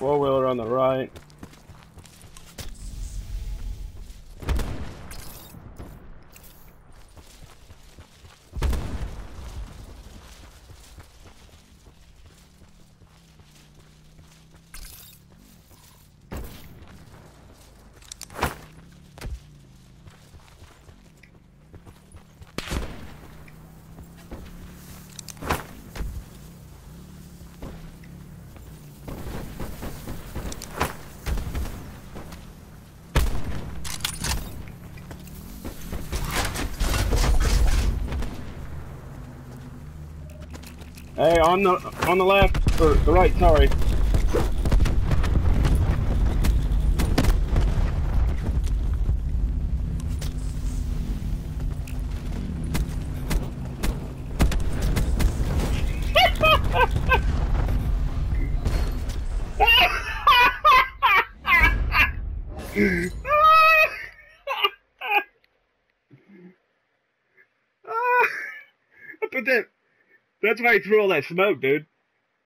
Four wheeler on the right. Hey, on the on the left or the right, sorry. but that that's why he threw all that smoke, dude.